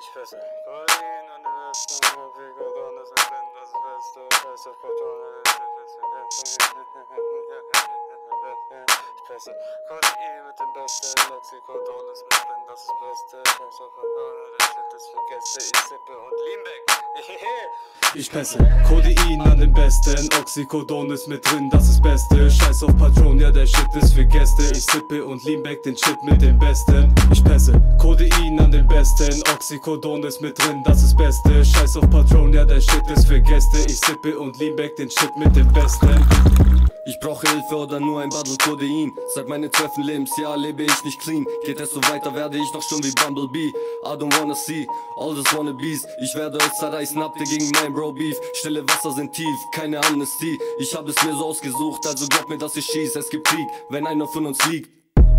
Ich fesse Kokain an den besten Figur, dann ist ein Blind das Beste. Scheiße, Patrone, ich pesse Kokain mit dem besten Oxycodon ist mit drin, das ist Beste. Scheiße, Patrone, für Gäste. Ich sippe und Limbeck. Ich pesse Codein an den besten Oxycodon ist mit drin, das ist Beste Scheiß auf Patron, ja der Shit ist für Gäste Ich sippe und Leanback den Shit mit dem Besten Ich pesse Codein an den besten Oxycodon ist mit drin, das ist Beste Scheiß auf Patron, ja der Shit ist für Gäste Ich sippe und Leanback den Shit mit dem Besten ich brauche Hilfe oder nur ein Bundle Codein. Seit meinem zwölften Lebensjahr lebe ich nicht clean. Geht es so weiter, werde ich noch schon wie Bumblebee. I don't wanna see all this wannabes. Ich werde euch zerreißen, habt ihr gegen mein Bro Beef. Stille Wasser sind tief, keine Amnestie. Ich habe es mir so ausgesucht, also glaub mir, dass ich schieß. Es gibt Krieg, wenn einer von uns liegt.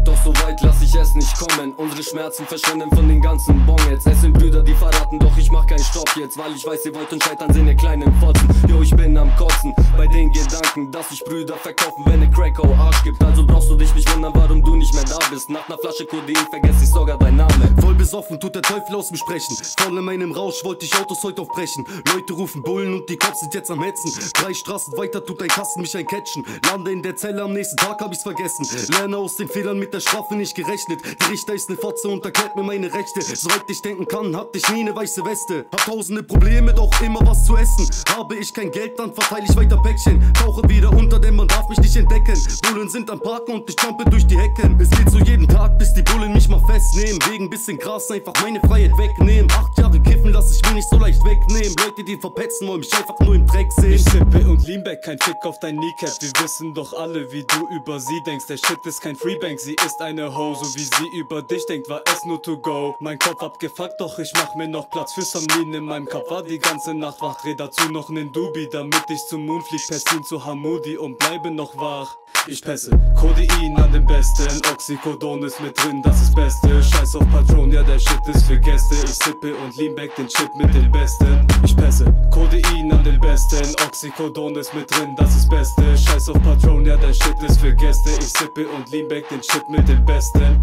Doch so weit lass ich es nicht kommen. Unsere Schmerzen verschwinden von den ganzen Bongets. Es sind Brüder, die verraten, doch ich mach keinen Stopp jetzt, weil ich weiß, ihr wollt uns scheitern, sind ihr kleinen Fotzen. Jo, ich bin am Kotzen bei den Gedanken, dass sich Brüder verkaufen, wenn ne Crack Arsch gibt. Also brauchst du dich nicht wundern, warum du nicht mehr da bist. Nach ner Flasche Codein vergesse ich sogar dein Name. Voll besoffen tut der Teufel aus dem Sprechen. Voll in meinem Rausch wollte ich Autos heute aufbrechen. Leute rufen Bullen und die Cops sind jetzt am Hetzen. Drei Straßen weiter tut ein Kasten mich ein Catchen. Lande in der Zelle, am nächsten Tag hab ich's vergessen. Lerne aus den Fehlern mit der Strafe nicht gerechnet. Der Richter ist ne Fotze und erklärt mir meine Rechte. Soweit ich denken kann, hatte ich nie ne weiße Weste. Hab tausende Probleme, doch immer was zu essen. Habe ich kein Geld, dann verteile ich weiter Päckchen. Tauche wieder unter, denn man darf mich nicht entdecken. Bullen sind am Parken und ich jumpe durch die Hecken. Es geht so jeden Tag, bis die Bullen mich mal festnehmen. Wegen bisschen Gras einfach meine Freiheit wegnehmen. Acht Jahre kiffen lass ich mir nicht so leicht wegnehmen. Leute, die verpetzen, wollen mich einfach nur im Dreck sehen. Ich sippe und Leanback, kein Fick auf dein Kneecap. Wir wissen doch alle, wie du über sie denkst. Der Shit ist kein Freebank, sie ist eine Ho. So wie sie über dich denkt, war es nur to go. Mein Kopf abgefuckt, doch ich mach mir noch Platz für Samlin in meinem Kopf. War die ganze Nacht wach, dreh dazu noch nen Dubi, damit ich zum Moon flieg. Pestin zu Hamudi und bleibe noch wach. Ich pesse Codein an den besten Oxycodon ist mit drin, das ist Beste. Scheiß auf Patron, ja der Shit ist für Gäste. Ich sippe und Leanback den Shit mit dem Besten. Ich pesse Codein an den besten Oxycodon ist mit drin, das ist Beste. Scheiß auf Patron, ja der Shit ist für Gäste. Ich sippe und Leanback den Shit mit dem Besten